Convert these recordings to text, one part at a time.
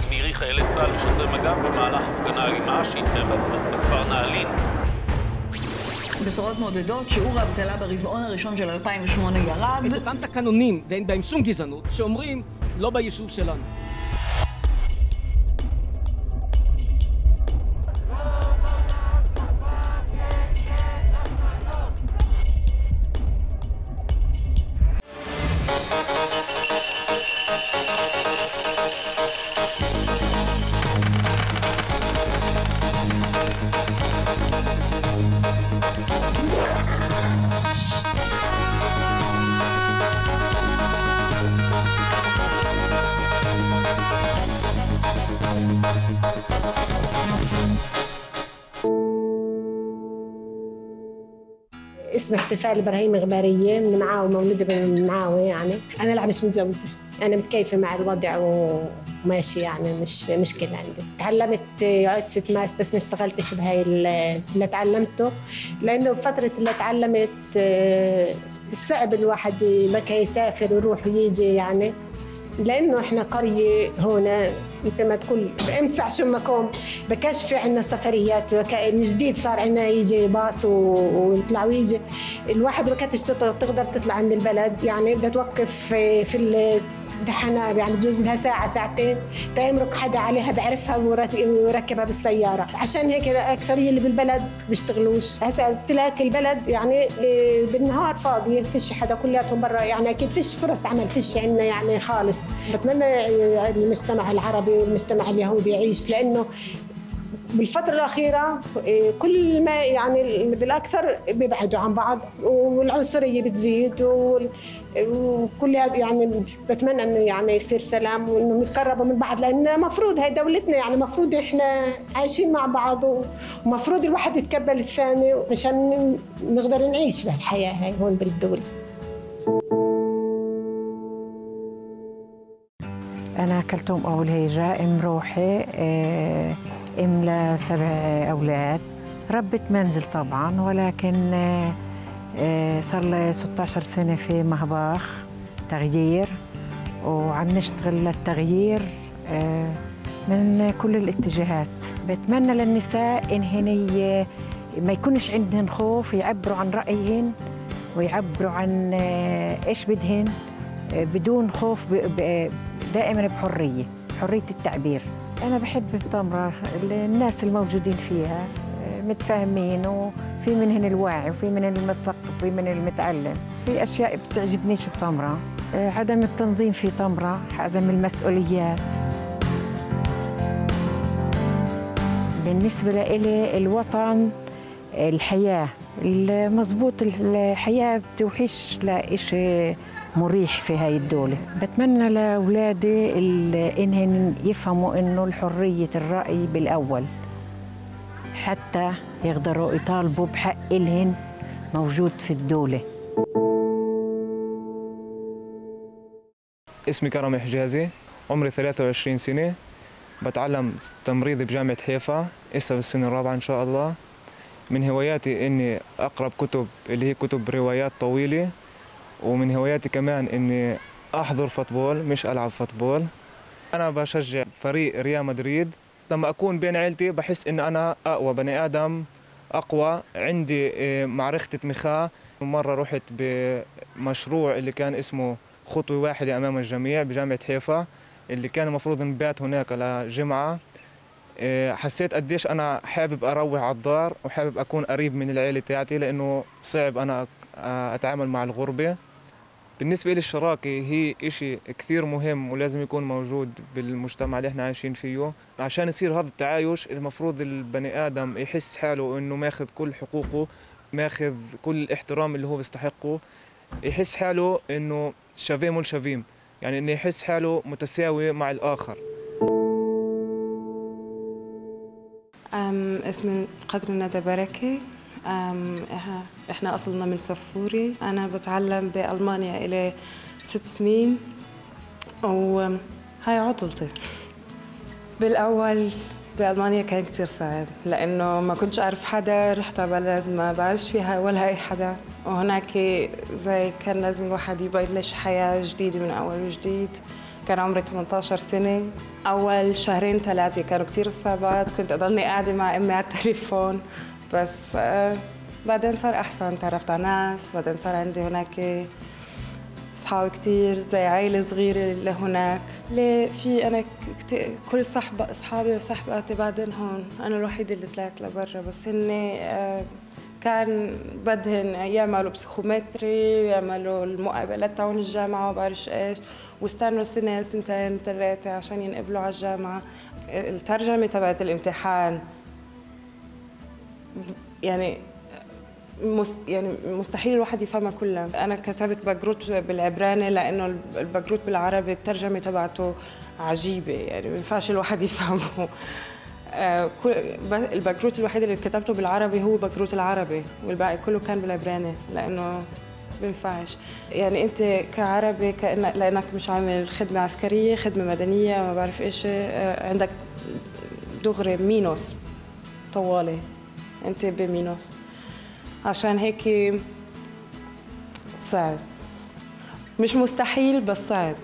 נהג מירי חיילי צה"ל ושוטרי מג"ב במהלך הפגנה אלימה שהתקיימה בכפר נעלין. בשורות מעודדות, שיעור האבטלה ברבעון הראשון של 2008 ירד. את אותם תקנונים, ואין בהם שום גזענות, שאומרים לא ביישוב שלנו. اسمي احتفال إبراهيم غماريه من معاوي مولوده من معاوي يعني. أنا لا مش متجوزة. أنا متكيفة مع الوضع وماشي يعني مش مشكلة عندي. تعلمت عقد ست ماس بس ما اشتغلتش بهاي اللي تعلمته. لأنه بفترة اللي تعلمت صعب الواحد بكى يسافر ويروح ويجي يعني. لأنه إحنا قرية هنا مثل ما تقول امسع شمكم بكاش في عندنا سفريات من جديد صار عندنا يجي باص ويطلع ويجي. الواحد ما تقدر تطلع من البلد يعني بدها توقف في, امتحانات يعني بجوز بدها ساعة ساعتين. تيمرق حدا عليها بعرفها ويركبها بالسيارة. عشان هيك الأكثرية اللي بالبلد بيشتغلوش. هسا لك البلد يعني بالنهار فاضي فيش حدا كلياتهم برا. يعني أكيد فيش فرص عمل فيش عندنا يعني خالص. بتمنى المجتمع العربي والمجتمع اليهودي يعيش لأنه بالفترة الأخيرة كل ما يعني بالأكثر بيبعدوا عن بعض والعنصرية بتزيد وكل يعني بتمنى إنه يعني يصير سلام وانه نتقربوا من بعض لأن مفروض هي دولتنا يعني مفروض إحنا عايشين مع بعض ومفروض الواحد يتقبل الثاني مشان نقدر نعيش بهالحياة هاي هون بالدولة أنا كلثوم أول هيجة أم روحي أم لسبع أولاد ربة منزل طبعا ولكن صار لي 16 سنة في مهباخ تغيير وعم نشتغل للتغيير من كل الاتجاهات. بتمنى للنساء إنهن ما يكونش عندهن خوف يعبروا عن رأيهن ويعبروا عن إيش بدهن بدون خوف دائما بحرية حرية التعبير. أنا بحب التمرة الناس الموجودين فيها متفاهمين وفي منهن الواعي وفي منهن المثقف وفي منهن المتعلم. في أشياء بتعجبنيش بتمرة عدم التنظيم في تمرة عدم المسؤوليات. بالنسبة لإلي الوطن الحياة المضبوط الحياة بتوحش لإشي مريح في هاي الدولة. بتمنى لأولادي إنهن يفهموا إنه الحرية الرأي بالأول حتى يقدروا يطالبوا بحق إلهن موجود في الدولة. اسمي كرم حجازي عمري 23 سنة. بتعلم تمريض بجامعة حيفا لسه بالسنة الرابعة إن شاء الله. من هواياتي إني أقرأ كتب اللي هي كتب روايات طويلة. ومن هواياتي كمان إني أحضر football مش ألعب football. أنا بشجع فريق ريال مدريد. لما أكون بين عيلتي بحس إن أنا أقوى بني آدم أقوى. عندي معرفة مخاء مرة رحت بمشروع اللي كان اسمه خطوة واحدة أمام الجميع بجامعة حيفا اللي كان المفروض نبات هناك لجمعة. حسيت قديش أنا حابب أروح على الدار وحابب أكون قريب من العيلة تاعتي لأنه صعب أنا أتعامل مع الغربة. بالنسبة لي الشراكة هي إشي كثير مهم ولازم يكون موجود بالمجتمع اللي إحنا عايشين فيه. عشان يصير هذا التعايش المفروض البني آدم يحس حاله إنه ماخذ كل حقوقه ماخذ كل الاحترام اللي هو بيستحقه. يحس حاله إنه شافيه مول شافيم يعني إنه يحس حاله متساوي مع الآخر. أم اسمي قدر ندى بركة أم إحنا أصلنا من سفوري. أنا بتعلم بألمانيا الي ست سنين. وهاي عطلتي. بالأول بألمانيا كان كتير صعب لأنه ما كنتش أعرف حدا رحت على بلد ما بعرفش فيها ولا أي حدا. وهناك زي كان لازم الواحد يبلش حياة جديدة من أول وجديد. كان عمري 18 سنة. أول شهرين ثلاثة كانوا كتير صعبات. كنت أضلني قاعدة مع أمي على التليفون. بس آه، بعدين صار أحسن تعرفت على ناس بعدين صار عندي هناك أصحاب كتير زي عائلة صغيرة لهناك. ليه في كتير كل صحبة أصحابي وصحباتي بعدين هون أنا الوحيدة اللي طلعت لبرا. بس هن آه، كان بدهن يعملوا بسيكومتري يعملوا المقابلات تاعون الجامعة وبعرفش إيش. واستنوا سنة سنتين ثلاثة عشان ينقبلوا على الجامعة. الترجمة تبعت الامتحان. يعني يعني مستحيل الواحد يفهمها كلها. أنا كتبت بقروت بالعبراني لأنه البقروت بالعربي الترجمة تبعته عجيبة يعني ما ينفعش الواحد يفهمه. آه، البقروت الوحيد اللي كتبته بالعربي هو بقروت العربي والباقي كله كان بالعبراني لأنه بينفعش يعني أنت كعربي كأنك لأنك مش عامل خدمة عسكرية خدمة مدنية ما بعرف إيش آه، عندك دغري مينوس طوالي. انت بمينوس عشان هيك صعب مش مستحيل بس صعب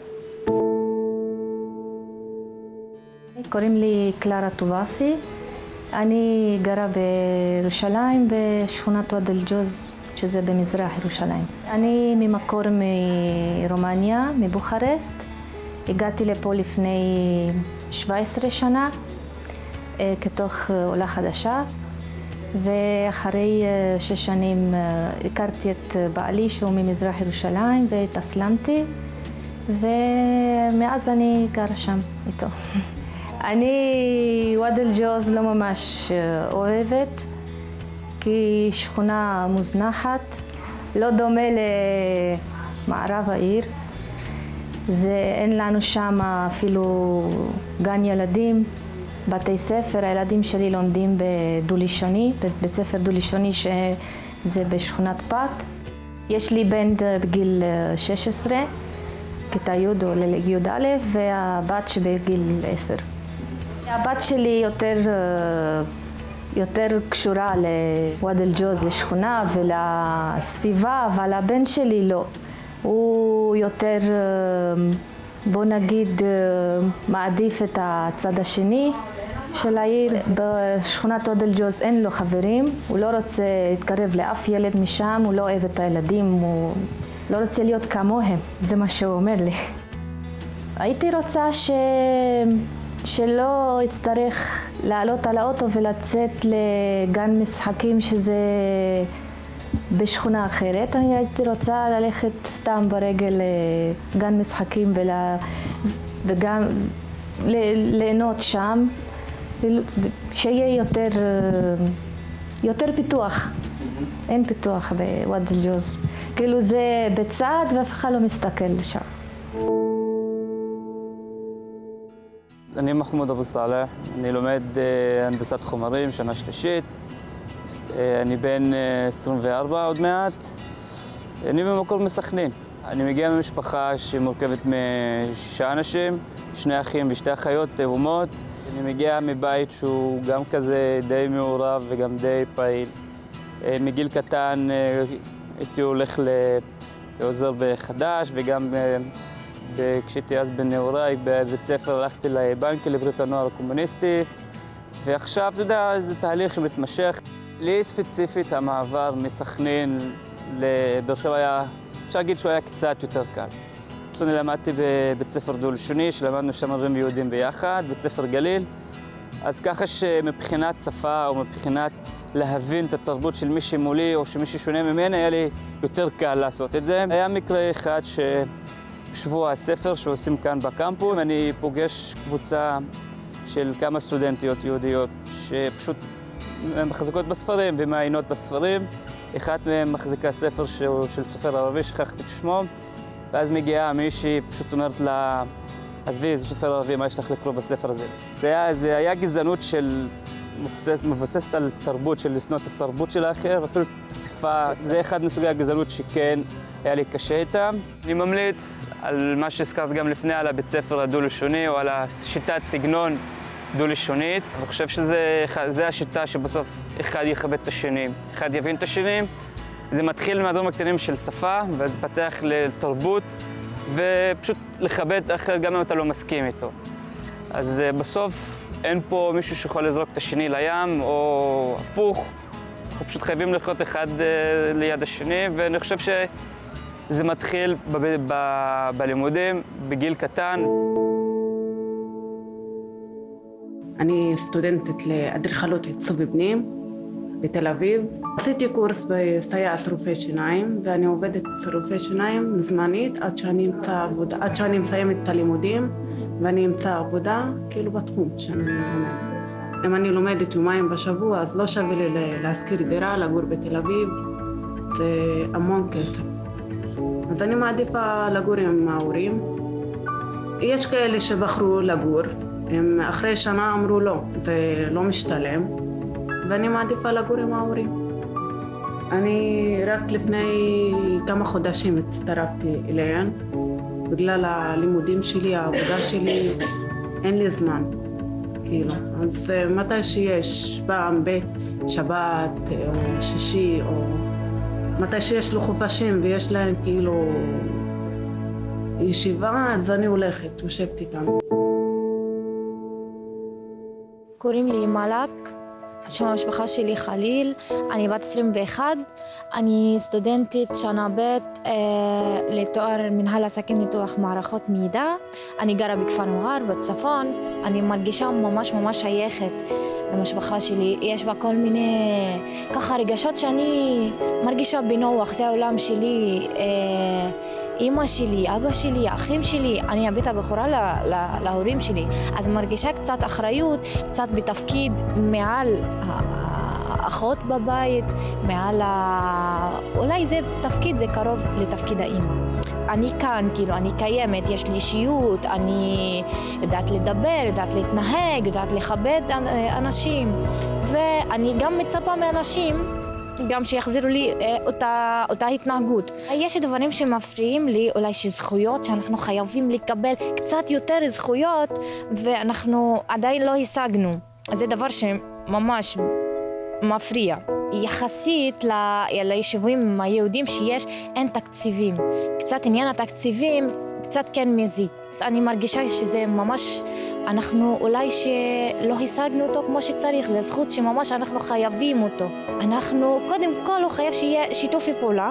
קוראים לי קלרה טובאסי. אני גרה בירושלים בשכונת ואד אל-ג'וז, שזה במזרח ירושלים. אני ממקור מרומניה, מבוכרסט. הגעתי לפה לפני 17 שנה אה, כתוך עולה חדשה, ואחרי אה, שש שנים אה, הכרתי את בעלי שהוא ממזרח ירושלים והתאסלמתי, ומאז אני גרה שם איתו. אני ואד אל-ג'וז לא ממש אה, אוהבת, כי שכונה מוזנחת, לא דומה למערב העיר. זה, אין לנו שם אפילו גן ילדים, בתי ספר, הילדים שלי לומדים בדו-לשוני, בבית ספר דו-לשוני שזה בשכונת פת. יש לי בן בגיל 16, כיתה י' או לי"א, והבת שבגיל 10. הבת שלי יותר, יותר קשורה לוואד אל-ג'וז, לשכונה ולסביבה, אבל הבן שלי לא. הוא יותר, בוא נגיד, מעדיף את הצד השני של העיר. בשכונת וואד אל-ג'וז אין לו חברים, הוא לא רוצה להתקרב לאף ילד משם, הוא לא אוהב את הילדים, הוא לא רוצה להיות כמוהם, זה מה שהוא אומר לי. הייתי רוצה ש... שלא יצטרך לעלות על האוטו ולצאת לגן משחקים שזה בשכונה אחרת. אני הייתי רוצה ללכת סתם ברגל לגן משחקים ול... וגם ליהנות שם, שיהיה יותר, יותר פיתוח. אין פיתוח בוואד אל-ג'וז. כאילו זה בצד ואף אחד לא מסתכל שם. אני מחמוד אבו סאלח, אני לומד אה, הנדסת חומרים, שנה שלישית. אה, אני בן 24 אה, עוד מעט. אני במקור מסכנין. אני מגיע ממשפחה שמורכבת משישה אנשים, שני אחים ושתי אחיות תאומות. אני מגיע מבית שהוא גם כזה די מעורב וגם די פעיל. מגיל קטן הייתי הולך לעוזר בחד"ש וגם כשהייתי אז בנעוריי בבית ספר הלכתי לבנקי לברית הנוער הקומוניסטי ועכשיו, אתה יודע, זה תהליך שמתמשך. לי ספציפית המעבר מסכנין לבאר שבע היה, אפשר להגיד שהוא היה קצת יותר קל. אני למדתי בבית ספר דו-לשוני, שלמדנו שם ערבים ויהודים ביחד, בית ספר גליל. אז ככה שמבחינת שפה או מבחינת להבין את התרבות של מי שמולי או שמי ששונה ממני, היה לי יותר קל לעשות את זה. היה מקרה אחד ש... שבוע הספר שעושים כאן בקמפוס. אני פוגש קבוצה של כמה סטודנטיות יהודיות שפשוט מחזיקות בספרים ומעיינות בספרים. אחת מהן מחזיקה ספר של סופר ערבי, שכחתי את שמו, ואז מגיעה מישהי, פשוט אומרת לה, עזבי, זה סופר ערבי, מה יש לך לקרוא בספר הזה? זה היה, זה היה גזענות של... מבוסס, מבוססת על תרבות, של לשנוא את התרבות של האחר, אפילו את השפה. זה אחד מסוגי הגזענות שכן היה לי קשה איתם. אני ממליץ על מה שהזכרת גם לפני, על הבית ספר הדו-לשוני, או על השיטת סגנון דו-לשונית. אני חושב שזה השיטה שבסוף אחד יכבד את השני, אחד יבין את השני. זה מתחיל מהדברים הקטנים של שפה, וזה פתח לתרבות, ופשוט לכבד את האחר גם אם אתה לא מסכים איתו. אז אה, בסוף אין פה מישהו שיכול לזרוק את השני לים, או הפוך. אנחנו פשוט חייבים לחיות אחד אה, ליד השני, ואני חושב שזה מתחיל ב- ב- בלימודים, בגיל קטן. אני סטודנטית לאדריכלות עיצוב פנים בתל אביב. עשיתי קורס בסייעת רופא שיניים ואני עובדת רופא שיניים זמנית עד שאני אמצא עבודה, עד שאני מסיימת את הלימודים ואני אמצא עבודה כאילו בתחום שאני לומדת. אם אני לומדת יומיים בשבוע אז לא שווה לי להשכיר דירה, לגור בתל אביב, זה המון כסף. אז אני מעדיפה לגור עם ההורים. יש כאלה שבחרו לגור, הם אחרי שנה אמרו לא, זה לא משתלם, ואני מעדיפה לגור עם ההורים. אני רק לפני כמה חודשים הצטרפתי אליהן, בגלל הלימודים שלי, העבודה שלי, אין לי זמן, כאילו. אז אה, מתי שיש, פעם בשבת או שישי, או מתי שיש לו חופשים ויש להם כאילו ישיבה, אז אני הולכת, יושבת איתם. קוראים לי מלק, שם המשפחה שלי חליל, אני בת 21, אני סטודנטית שנה ב' אה, לתואר מנהל עסקים ניתוח מערכות מידע, אני גרה בכפר נוער בצפון, אני מרגישה ממש ממש שייכת למשפחה שלי, יש בה כל מיני ככה רגשות שאני מרגישה בנוח, זה העולם שלי, אה, אימא שלי, אבא שלי, אחים שלי, אני הבית הבכורה לה, לה, להורים שלי, אז מרגישה קצת אחריות, קצת בתפקיד מעל האחות בבית, מעל ה... אולי זה תפקיד, זה קרוב לתפקיד האימא. אני כאן, כאילו, אני קיימת, יש לי אישיות, אני יודעת לדבר, יודעת להתנהג, יודעת לכבד אנשים, ואני גם מצפה מאנשים גם שיחזירו לי אה, אותה, אותה התנהגות. יש דברים שמפריעים לי, אולי שזכויות, שאנחנו חייבים לקבל קצת יותר זכויות, ואנחנו עדיין לא השגנו. זה דבר שממש מפריע. יחסית ל... ליישובים היהודים שיש, אין תקציבים. קצת עניין התקציבים, קצת כן מזיק. אני מרגישה שזה ממש, אנחנו אולי שלא השגנו אותו כמו שצריך, זו זכות שממש אנחנו חייבים אותו. אנחנו, קודם כל, הוא חייב שיהיה שיתופי פעולה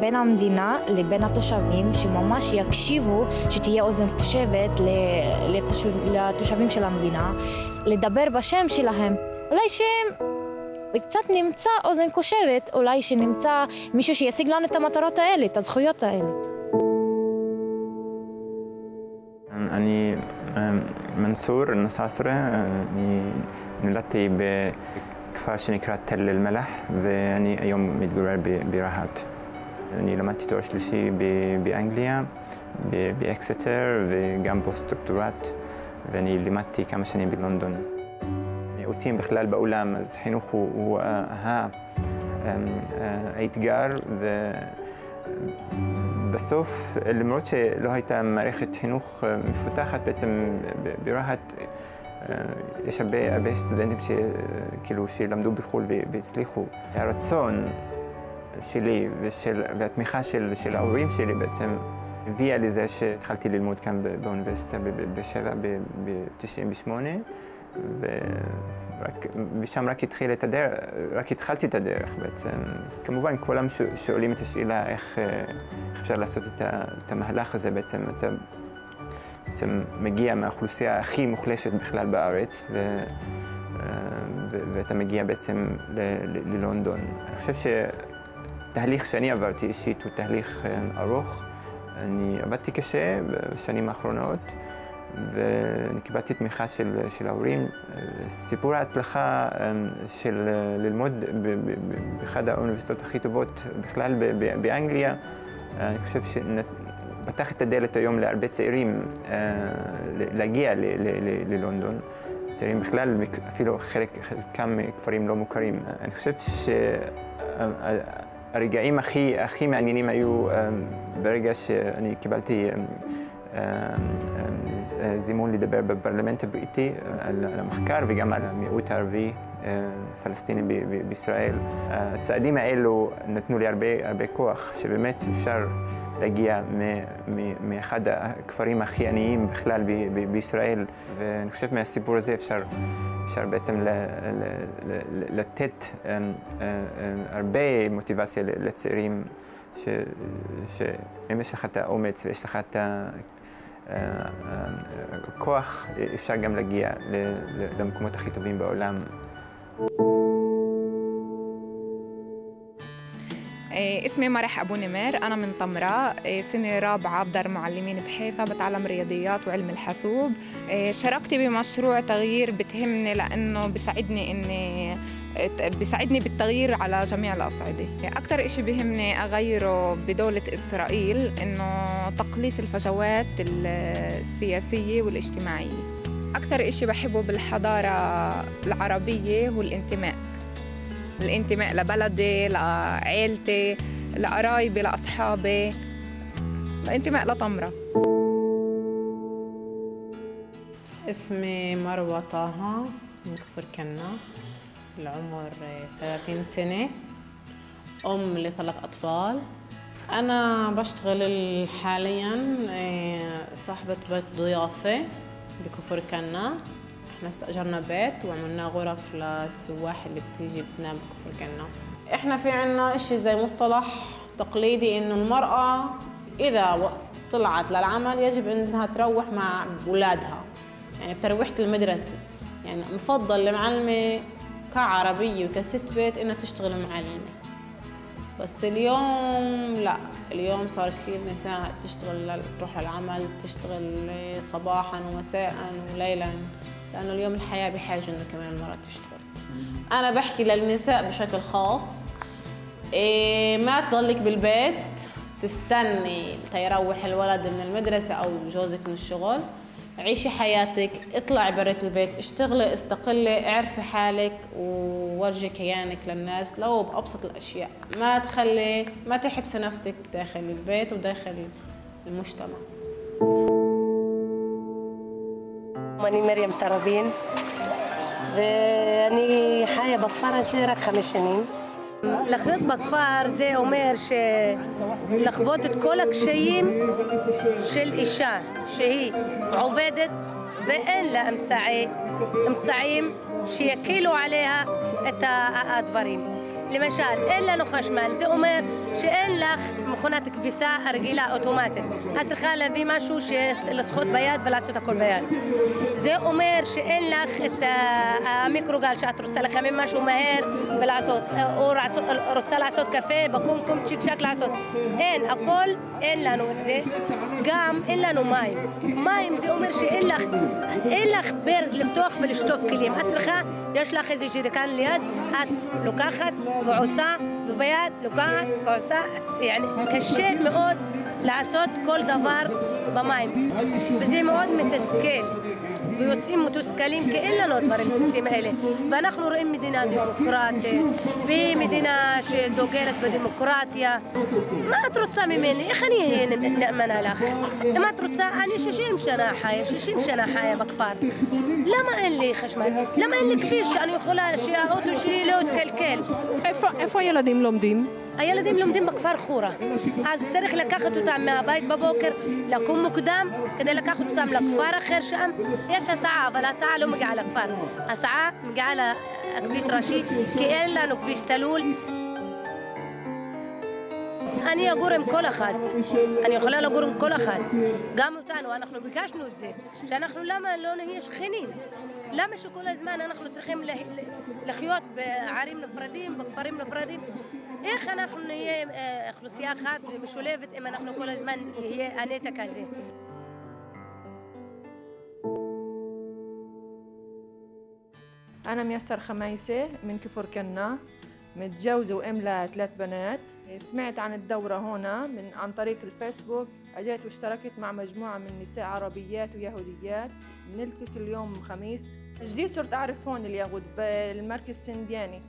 בין המדינה לבין התושבים, שממש יקשיבו, שתהיה אוזן קשבת לתושב, לתושבים של המדינה, לדבר בשם שלהם. אולי שהם... וקצת נמצא אוזן קושבת, אולי שנמצא מישהו שישיג לנו את המטרות האלה, את הזכויות האלה. يعني، اني منصور النصاصرة اني آه، يعني نلتي بكفاش نكرات تل الملح واني يعني يوم متقرر براحات اني لما تتوش لشي بأنجليا بإكستر وجنب بوستكتورات يعني لماتي كم سنة بلندن. أتيم بخلال بأولى مزحين وها أيتجار آه، و ובסוף, למרות שלא הייתה מערכת חינוך מפותחת, בעצם ברהט יש הרבה, הרבה סטודנטים שכאילו שלמדו בחו"ל והצליחו. הרצון שלי ושל, והתמיכה של, של ההורים שלי בעצם הביאה לזה שהתחלתי ללמוד כאן באוניברסיטה בשבע ב-98 ורק, ושם רק התחיל את הדרך, רק התחלתי את הדרך בעצם. כמובן, כולם שואלים את השאלה איך, איך אפשר לעשות את, ה, את המהלך הזה בעצם. אתה בעצם מגיע מהאוכלוסייה הכי מוחלשת בכלל בארץ, ו, ו, ואתה מגיע בעצם ל, ל, ללונדון. אני חושב שתהליך שאני עברתי אישית הוא תהליך ארוך. אני עבדתי קשה בשנים האחרונות. ואני קיבלתי תמיכה של, של ההורים. סיפור ההצלחה של ללמוד באחד האוניברסיטאות הכי טובות בכלל באנגליה, אני חושב שפתח את הדלת היום להרבה צעירים להגיע ללונדון. צעירים בכלל, אפילו חלק, חלקם כפרים לא מוכרים. אני חושב שהרגעים הכי, הכי מעניינים היו ברגע שאני קיבלתי זימון לדבר בפרלמנט הבריטי על המחקר וגם על המיעוט הערבי פלסטיני בישראל. הצעדים האלו נתנו לי הרבה, הרבה כוח, שבאמת אפשר להגיע מאחד הכפרים הכי עניים בכלל בישראל, ואני חושב מהסיפור הזה אפשר, אפשר בעצם לתת הרבה מוטיבציה לצעירים, שאם יש לך את האומץ ויש לך את הכוח, אפשר גם להגיע למקומות הכי טובים בעולם. اسمي مرح أبو نمر أنا من طمرة سنة رابعة بدار معلمين بحيفا بتعلم رياضيات وعلم الحاسوب شاركت بمشروع تغيير بتهمني لأنه بيساعدني إني بيساعدني بالتغيير على جميع الأصعدة. أكثر إشي بيهمني أغيره بدولة إسرائيل إنه تقليص الفجوات السياسية والاجتماعية. أكثر إشي بحبه بالحضارة العربية هو الانتماء. الانتماء لبلدي لعائلتي لقرايبي لأصحابي. الانتماء لطمرة. اسمي مروة طه من كفر كنا. العمر 30 سنة. أم لثلاث أطفال. أنا بشتغل حاليا صاحبة بيت ضيافة بكفر كنا. إحنا استأجرنا بيت وعملنا غرف للسواح اللي بتيجي بتنام بكفر كنا. إحنا في عنا إشي زي مصطلح تقليدي إنه المرأة إذا طلعت للعمل يجب إنها تروح مع أولادها. يعني بترويحة المدرسة. يعني مفضل المعلمة كعربية وكست بيت إنها تشتغل معلمة بس اليوم لا اليوم صار كثير نساء تشتغل تروح للعمل تشتغل صباحا ومساء وليلا لأنه اليوم الحياة بحاجة إنه كمان المراه تشتغل. أنا بحكي للنساء بشكل خاص. إيه ما تضلك بالبيت تستني تيروح الولد من المدرسة أو جوزك من الشغل. عيشي حياتك اطلعي بريت البيت اشتغلي استقلي اعرفي حالك وورجي كيانك للناس. لو بأبسط الأشياء. ما تخلي ما تحبسي نفسك داخل البيت وداخل المجتمع. أنا مريم ترابين. وأنا حياة بفرنسا رقم سنين לחיות בכפר זה אומר לחוות את כל הקשיים של אישה שהיא עובדת ואין לה אמצעי, אמצעים שיקלו עליה את הדברים. למשל, אין לנו חשמל, זה אומר שאין לך מכונת כביסה רגילה אוטומטית. את צריכה להביא משהו לסחוט ביד ולעשות הכל ביד. זה אומר שאין לך את המיקרוגל שאת רוצה לחמם משהו מהר ולעשות, או רוצה לעשות קפה בקומקום צ'יק צ'אק לעשות. אין, הכל אין לנו את זה. גם אין לנו מים. מים זה אומר שאין לך, אין לך ברז לפתוח ולשטוף כלים. את צריכה, יש לך איזה ג'ריקן ליד, את לוקחת ועושה, וביד לוקחת ועושה, يعني קשה מאוד לעשות כל דבר במים, וזה מאוד מתסכל. ויוצאים מתוסכלים כי אין לנו הדברים הבסיסיים האלה. ואנחנו רואים מדינה דמוקרטית, ומדינה שדוגלת בדמוקרטיה. מה את רוצה ממני? איך אני נאמנה לך? אם את רוצה, אני 60 שנה חיה, 60 שנה חיה בכפר. למה אין לי חשמל? למה אין לי כביש שאני יכולה שהאוטו שלי לא יתקלקל? איפה הילדים לומדים? הילדים לומדים בכפר חורה, אז צריך לקחת אותם מהבית בבוקר, לקום מוקדם כדי לקחת אותם לכפר אחר שם. יש הסעה, אבל ההסעה לא מגיעה לכפר. הסעה מגיעה לכביש ראשי, כי אין לנו כביש סלול. אני אגור עם כל אחד, אני יכולה לגור עם כל אחד, גם אותנו, אנחנו ביקשנו את זה, שאנחנו למה לא נהיה שכנים? למה שכל הזמן אנחנו צריכים לחיות בערים נפרדים, בכפרים נפרדים? איך أنا נהיה אוכלוסייה אחת ומשולבת אם אנחנו כל הזמן נהיה انيتا كازي أنا ميسر خميسة من كفر كنا متجوزة وأم لثلاث بنات. سمعت عن الدورة هنا من عن طريق الفيسبوك. أجيت واشتركت مع مجموعة من نساء عربيات ويهوديات. نلتقي كل يوم خميس. جديد صرت أعرف هون اليهود بالمركز السندياني.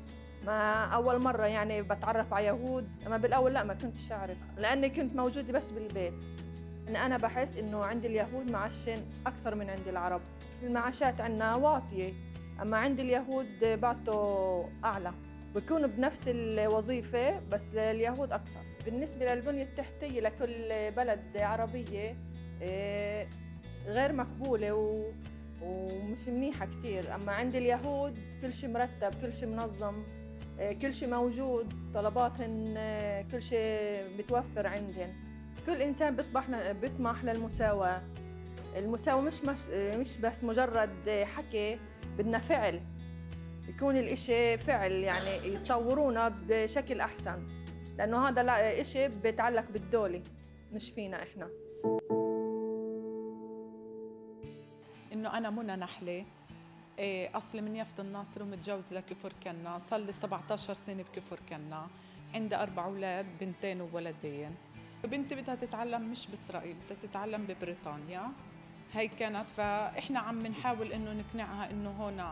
ما أول مرة يعني بتعرف على يهود أما بالأول لا ما كنتش أعرف لأني كنت موجودة بس بالبيت. إن أنا بحس إنه عند اليهود معشن أكثر من عند العرب. المعاشات عندنا واطية أما عند اليهود بعطوا أعلى. بيكونوا بنفس الوظيفة بس لليهود أكثر. بالنسبة للبنية التحتية لكل بلد عربية إيه، غير مقبولة و... ومش منيحة كتير. أما عند اليهود كل شيء مرتب كل شيء منظم. كل شيء موجود طلباتهم إيه، كل شيء متوفر عندهم كل إنسان بيطمح بيطمح للمساواة. المساواة مش مش مش بس مجرد حكي بدنا فعل. يكون الإشي فعل يعني يطورونا بشكل أحسن. لأنه هذا لا إشي بيتعلق بالدولة مش فينا إحنا. إنه أنا منى نحلة. إيه، اصلي من يافت الناصر ومتجوزه لكفر كنا صار لي 17 سنة بكفر كنا عندي أربع أولاد بنتين وولدين. بنتي بدها تتعلم مش بإسرائيل بدها تتعلم ببريطانيا. هي كانت فإحنا عم نحاول إنه نقنعها إنه هون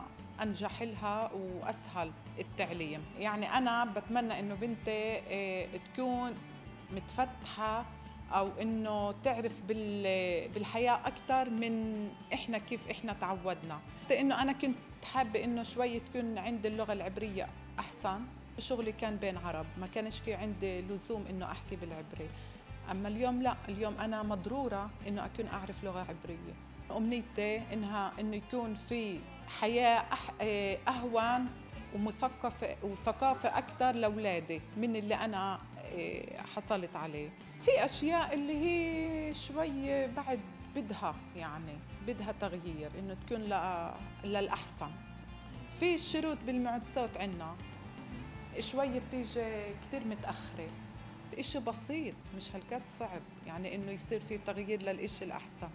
أنجح لها وأسهل التعليم. يعني أنا بتمنى إنه بنتي إيه، تكون متفتحة أو إنه تعرف بال- بالحياة أكثر من إحنا كيف إحنا تعودنا. إنه أنا كنت حابة إنه شوي تكون عندي اللغة العبرية أحسن. شغلي كان بين عرب ما كانش في عندي لزوم إنه أحكي بالعبري. أما اليوم لا اليوم أنا مضرورة إنه أكون أعرف لغة عبرية. أمنيتي إنها إنه يكون في حياة أح... أهون ومثقفة وثقافة أكثر لأولادي من اللي أنا حصلت عليه. في أشياء اللي هي شوي بعد بدها يعني بدها تغيير إنه تكون ل- للأحسن. في الشروط بالمعدسات عنا. شوي بتيجي كتير متأخرة. إشي بسيط مش هالكاد صعب. يعني إنه يصير في تغيير للإشي الأحسن.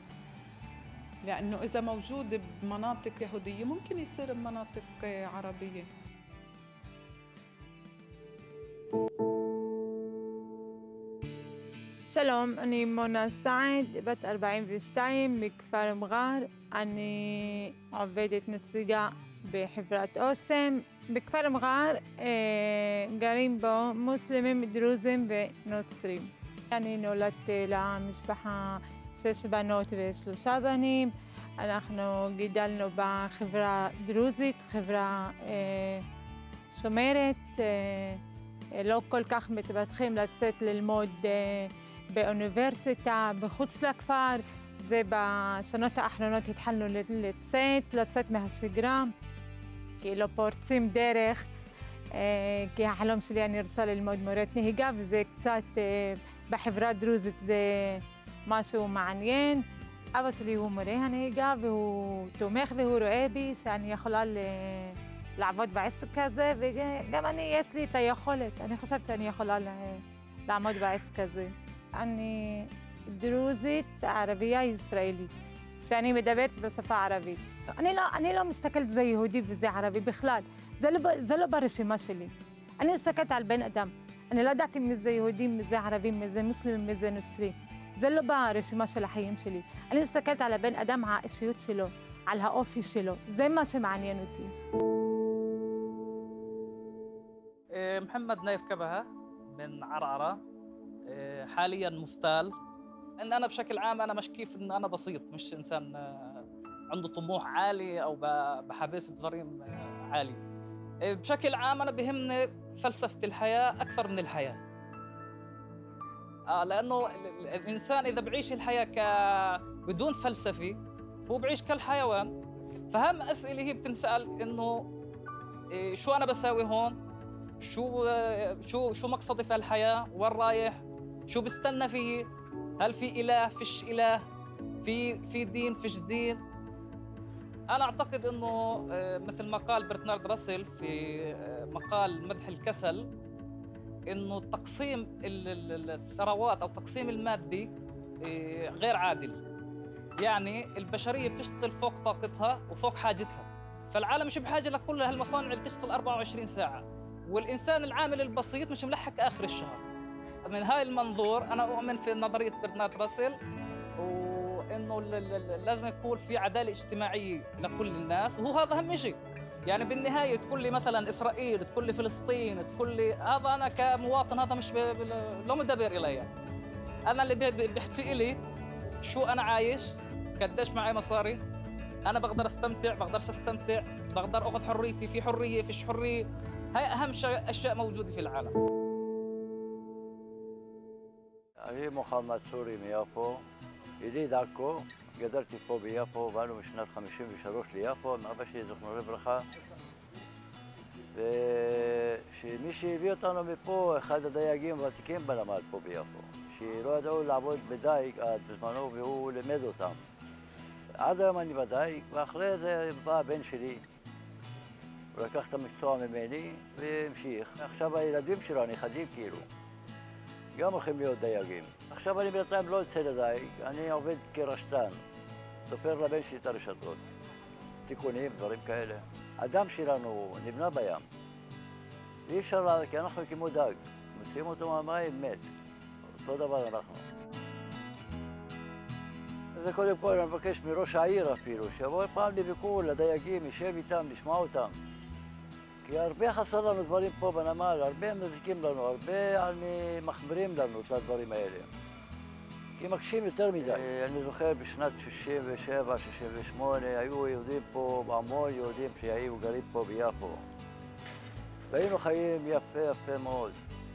لأنه إذا موجود بمناطق يهودية ممكن يصير بمناطق عربية. שלום, אני מונה סעד, בת 42 מכפר מג'אר. אני עובדת נציגה בחברת אוסם. בכפר מג'אר אה, גרים בו מוסלמים, דרוזים ונוצרים. אני נולדתי למשפחה שש בנות ושלושה בנים. אנחנו גידלנו בחברה דרוזית, חברה אה, שומרת. אה, לא כל כך מתפתחים לצאת ללמוד אה, באוניברסיטה, מחוץ לכפר. זה בשנות האחרונות התחלנו לצאת, לצאת מהשגרה, כאילו פורצים דרך, אה, כי החלום שלי אני רוצה ללמוד מורת נהיגה, וזה קצת, אה, בחברה הדרוזית זה משהו מעניין. אבא שלי הוא מורה הנהיגה והוא תומך והוא רואה בי שאני יכולה ל... לעבוד בעסק הזה, וגם אני, יש לי את היכולת. אני חושבת שאני יכולה. לעמוד בעסק הזה. אני דרוזית, ערבייה ישראלית, שאני מדברת בשפה ערבית. אני לא, אני לא מסתכלת זה יהודי וזה ערבי בכלל, זה לא, ב- זה לא ברשימה שלי. אני מסתכלת על בן אדם. אני לא יודעת מי זה יהודי, מי זה ערבי, מי זה מוסלמי, מי זה נוצרי. זה לא ברשימה של החיים שלי. אני מסתכלת על הבן אדם, האישיות שלו, על האופי שלו. זה מה שמעניין אותי. إيه، محمد نايف كبهة من عرعرة إيه، حاليا مفتال. إن أنا بشكل عام أنا مش كيف إن أنا بسيط مش إنسان آه، عنده طموح عالي أو ب- بحابس دفرين آه، عالي. بشكل عام أنا بهمني فلسفة الحياة أكثر من الحياة. آه لأنه ال- ال- الإنسان إذا بعيش الحياة ك بدون فلسفة هو بعيش كالحيوان. فهم أسئلة هي بتنسأل إنه شو أنا بساوي هون؟ شو شو شو مقصدي في الحياة؟ وين رايح؟ شو بستنى فيه هل في إله؟ فيش إله؟ في في دين؟ فيش دين؟ أنا أعتقد إنه آه، مثل ما قال برتنارد راسل في آه، مقال مدح الكسل إنه تقسيم ال- ال- ال- الثروات أو تقسيم المادي آه، غير عادل. يعني البشرية بتشتغل فوق طاقتها وفوق حاجتها. فالعالم مش بحاجة لكل هالمصانع اللي تشتغل 24 ساعة. والإنسان العامل البسيط مش ملحق آخر الشهر. من هاي المنظور أنا أؤمن في نظرية برنارد راسل وإنه لازم يكون في عدالة اجتماعية لكل الناس وهو هذا أهم شيء يعني بالنهاية تقول لي مثلا إسرائيل تقول لي فلسطين تقول لي هذا أنا كمواطن هذا مش لا مدبر إلي. أنا اللي بي- بي- بيحكي إلي شو أنا عايش قديش معي مصاري. أنا بقدر أستمتع بقدرش أستمتع. بقدر أخذ حريتي في حرية فيش حرية. هاي أهم شيء أشياء موجودة في العالم. אני מוחמד סורי מיפו, יליד עכו, גדלתי פה ביפו, באנו משנת 53 ליפו, מאבא שלי זכרונו לברכה. ושמי שהביא אותנו מפה, אחד הדייגים הוותיקים בנמל פה ביפו, שלא ידעו לעבוד בדייג עד בזמנו והוא לימד אותם. עד היום אני בדייג, ואחרי זה בא הבן שלי, הוא לקח את המקצוע ממני והמשיך. עכשיו הילדים שלו, הנכדים כאילו, גם הולכים להיות דייגים. עכשיו אני בינתיים לא יוצא לדייג, אני עובד כרשתן, סופר לבן שלי את הרשתות. תיקונים, דברים כאלה. הדם שלנו נבנה בים. אי אפשר, לה... כי אנחנו כמו דג. מוציאים אותו מהמים, מת. אותו דבר אנחנו. וקודם כל אני מבקש מראש העיר אפילו, שיבוא פעם לביקור לדייגים, יישב איתם, נשמע אותם. כי הרבה חסר לנו דברים פה בנמל, הרבה מזיקים לנו, הרבה אני, מחמירים לנו את הדברים האלה. כי מקשים יותר מדי. אני זוכר בשנת 67, 68, היו יהודים פה, המון יהודים שהיו גרים פה ביפו. והיינו חיים יפה יפה מאוד.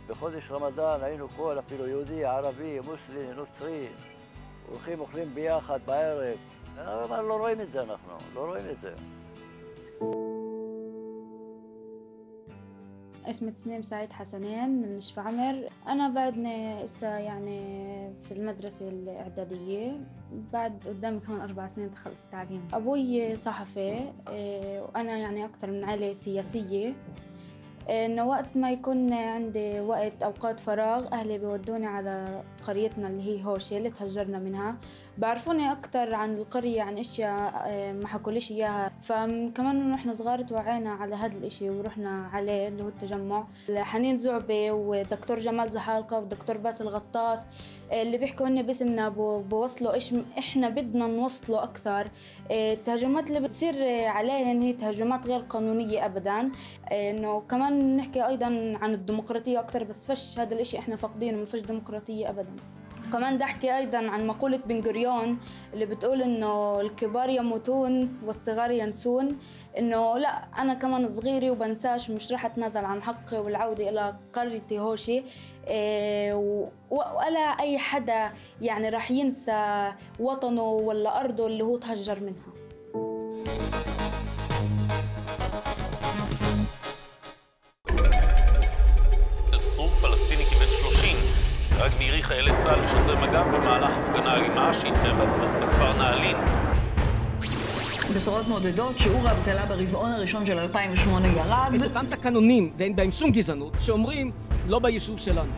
בחודש רמדאן היינו כל, אפילו יהודי, ערבי, מוסלמי, נוצרי, הולכים אוכלים ביחד בערב. אבל לא רואים את זה אנחנו, לא רואים את זה. اسمي تسنيم سعيد حسنين من نشف عمر أنا بعدني لسه يعني في المدرسة الإعدادية بعد قدامي كمان أربع سنين تخلص تعليم أبوي صحفي وأنا يعني أكتر من عائلة سياسية. إنه وقت ما يكون عندي وقت أوقات فراغ أهلي بيودوني على قريتنا اللي هي هوشة اللي تهجرنا منها. بعرفوني أكتر عن القرية عن أشياء ما حكوليش إياها. فكمان نحن صغار توعينا على هذا الإشي ورحنا عليه اللي هو التجمع. حنين زعبة ودكتور جمال زحالقة ودكتور باسل غطاس اللي بيحكوا هن باسمنا بوصلوا إيش إحنا بدنا نوصله أكثر. التهجمات اللي بتصير عليهن هي تهجمات غير قانونية أبدا. إنه كمان نحكي أيضا عن الديمقراطية أكثر بس فش هذا الإشي إحنا فاقدينه ما فيش ديمقراطية أبدا. كمان بدي أحكي أيضا عن مقولة بن غوريون اللي بتقول إنه الكبار يموتون والصغار ينسون إنه لا أنا كمان صغيري وبنساش ومش راح أتنازل عن حقي والعودة إلى قريتي هوشي إيه ولا أي حدا يعني راح ينسى وطنه ولا أرضه اللي هو تهجر منها. מירי חיילי צה"ל ושוטרי מג"ב במהלך הפגנה אלימה שהתקיים בכפר נעלין. בשורות מעודדות, שיעור האבטלה ברבעון הראשון של 2008 ירד. את אותם תקנונים, ואין בהם שום גזענות, שאומרים לא ביישוב שלנו.